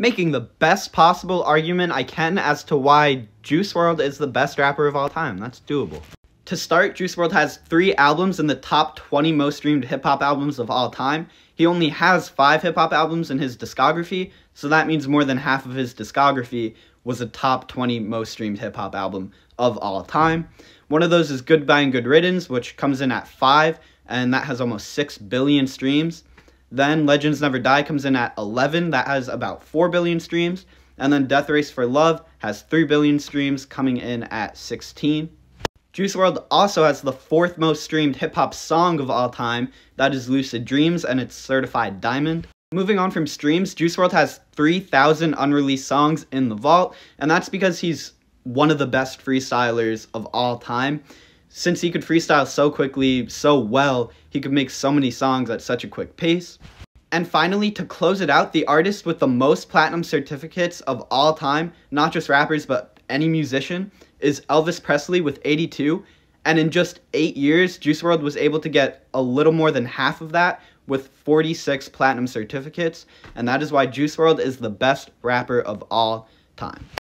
making the best possible argument I can as to why Juice WRLD is the best rapper of all time. That's doable. To start, Juice WRLD has three albums in the top 20 most streamed hip hop albums of all time. He only has five hip hop albums in his discography, so that means more than half of his discography was a top 20 most streamed hip hop album of all time. One of those is Goodbye and Good Riddance, which comes in at five, and that has almost 6 billion streams. Then Legends Never Die comes in at 11, that has about 4 billion streams. And then Death Race for Love has 3 billion streams, coming in at 16. Juice WRLD also has the fourth most streamed hip hop song of all time, that is Lucid Dreams, and it's certified diamond. Moving on from streams, Juice WRLD has 3,000 unreleased songs in the vault, and that's because he's one of the best freestylers of all time. Since he could freestyle so quickly, so well, he could make so many songs at such a quick pace. And finally, to close it out, the artist with the most platinum certificates of all time, not just rappers, but any musician, is Elvis Presley with 82. And in just eight years, Juice WRLD was able to get a little more than half of that with 46 platinum certificates. And that is why Juice WRLD is the best rapper of all time.